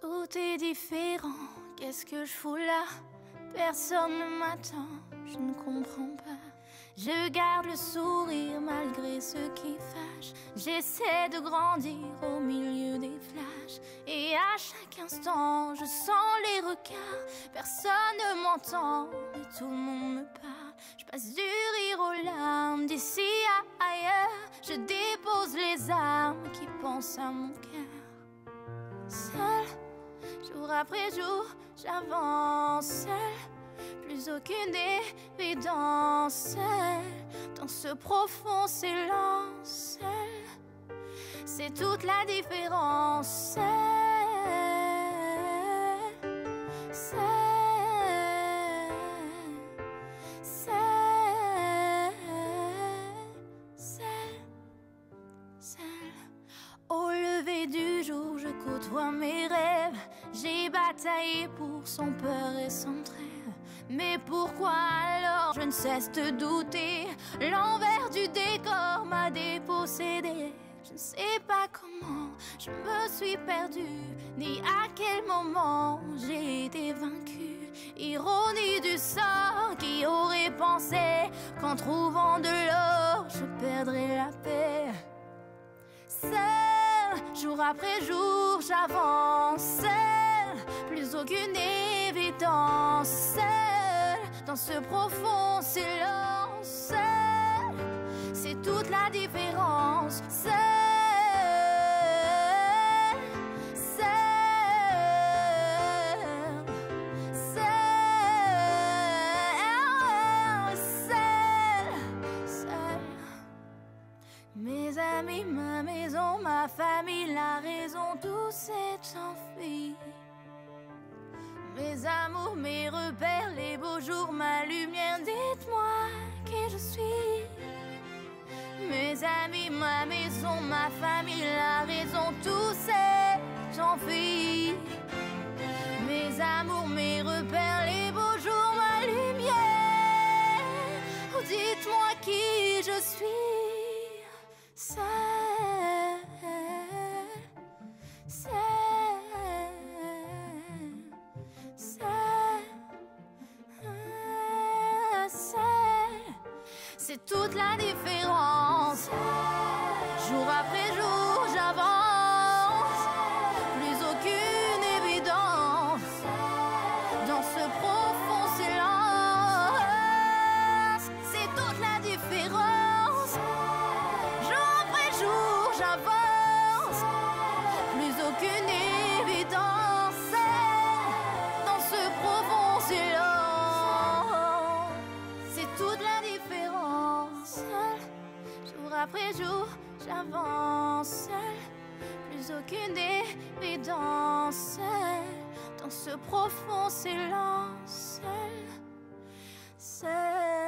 Tout est différent, qu'est-ce que je fous là? Personne ne m'attend, je ne comprends pas. Je garde le sourire malgré ce qui fâche. J'essaie de grandir au milieu des flashs. Et à chaque instant, je sens les regards. Personne ne m'entend, mais tout le monde me parle. Je passe du rire aux larmes, d'ici à ailleurs. Je dépose les armes qui pensent à mon cœur. Jour après jour, j'avance plus aucune évidence dans ce profond silence. C'est toute la différence. Mes rêves. J'ai bataillé pour son peur et son trêve. Mais pourquoi alors je ne cesse de douter? L'envers du décor m'a dépossédé Je ne sais pas comment je me suis perdue Ni à quel moment j'ai été vaincue Ironie du sort qui aurait pensé Qu'en trouvant de l'or je perdrais la paix Seul, jour après jour j'avance plus aucune évidence dans ce profond silence. C'est toute la différence. Mes amis, ma maison, ma famille, la raison, tout s'est enfui. Mes amours, mes repères, les beaux jours, ma lumière, dites-moi qui je suis. Mes amis, ma maison, ma famille, la raison, tout c'est j'enfuis. C'est toute la différence. Après jour, j'avance. Plus aucune évidence dans ce profond silence. Seul.